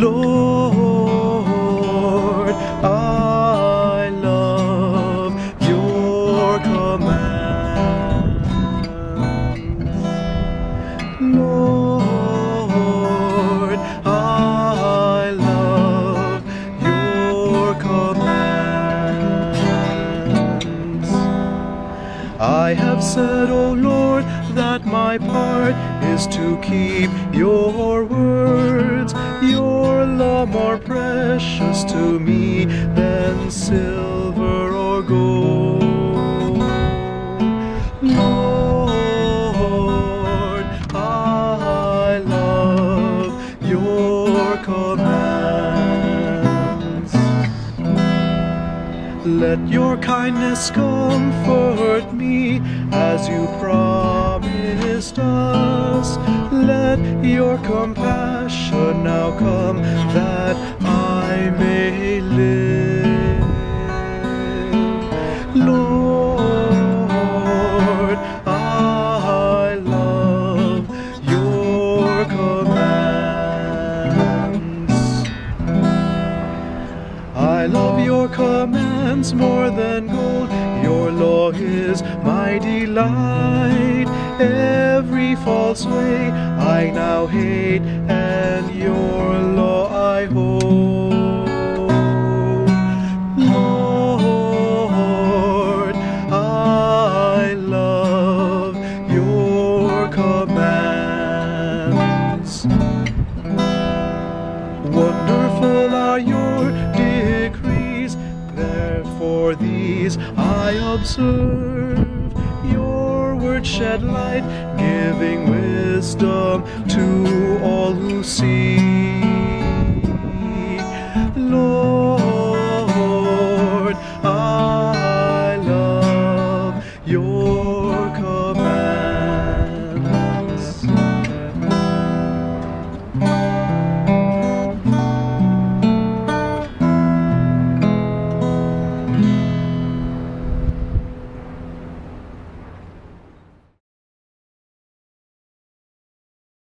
Lord, I love your command. I have said, O Lord, that my part is to keep your words. Your law more precious to me than silver or gold. Lord, I love your commands. Let your kindness comfort me as you promised us. Let your compassion now come that I may live. Lord, I love your commands. I love your commands more than gold. Your law is my delight. Every false way I now hate, and your law I hold. Lord, I love your commands. Wonderful are your therefore these I observe. Your word shed light, giving wisdom to all who see.